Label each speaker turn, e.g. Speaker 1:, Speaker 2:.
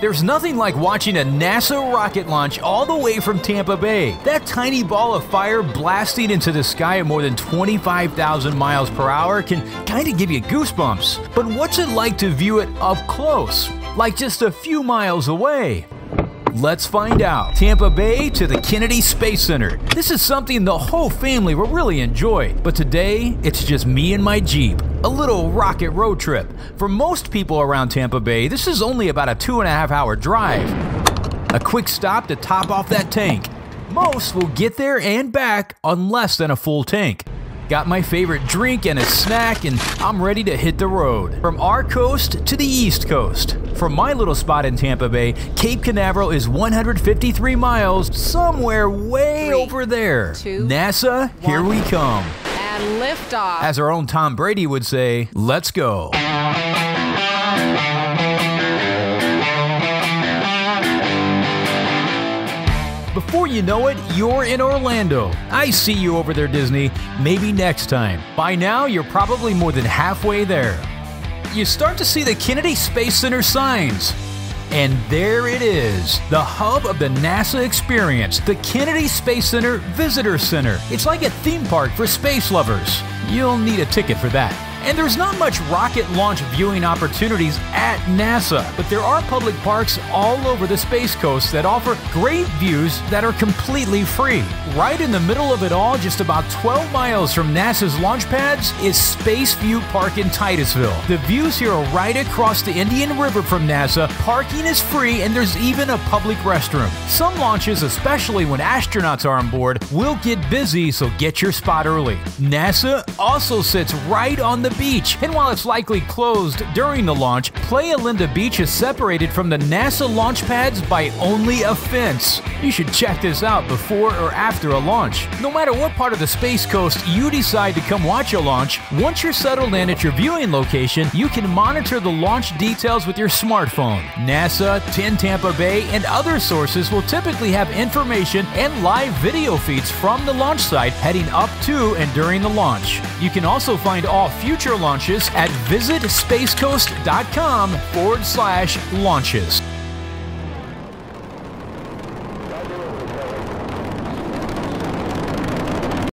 Speaker 1: There's nothing like watching a NASA rocket launch all the way from Tampa Bay. That tiny ball of fire blasting into the sky at more than 25,000 miles per hour can kind of give you goosebumps. But what's it like to view it up close? Like just a few miles away? Let's find out. Tampa Bay to the Kennedy Space Center. This is something the whole family will really enjoy, but today it's just me and my Jeep. A little rocket road trip. For most people around Tampa Bay, this is only about a two and a half hour drive. A quick stop to top off that tank. Most will get there and back on less than a full tank. Got my favorite drink and a snack, and I'm ready to hit the road. From our coast to the East Coast. From my little spot in Tampa Bay, Cape Canaveral is 153 miles, somewhere way
Speaker 2: Three,
Speaker 1: over there.
Speaker 2: two,
Speaker 1: NASA, here we come.
Speaker 2: And liftoff.
Speaker 1: As our own Tom Brady would say, let's go. Before you know it, you're in Orlando. I see you over there, Disney. Maybe next time. By now, you're probably more than halfway there. You start to see the Kennedy Space Center signs. And there it is, the hub of the NASA experience, the Kennedy Space Center Visitor Center. It's like a theme park for space lovers. You'll need a ticket for that. And there's not much rocket launch viewing opportunities at NASA, but there are public parks all over the Space Coast that offer great views that are completely free. Right in the middle of it all, just about 12 miles from NASA's launch pads, is Space View Park in Titusville. The views here are right across the Indian River from NASA, parking is free, and there's even a public restroom. Some launches, especially when astronauts are on board, will get busy, so get your spot early. NASA also sits right on the beach, and while it's likely closed during the launch, Playa Linda Beach is separated from the NASA launch pads by only a fence. You should check this out before or after a launch. No matter what part of the Space Coast you decide to come watch a launch, once you're settled in at your viewing location, you can monitor the launch details with your smartphone. NASA, 10 Tampa Bay, and other sources will typically have information and live video feeds from the launch site heading up to and during the launch. You can also find all future launches at visitspacecoast.com forward slash launches.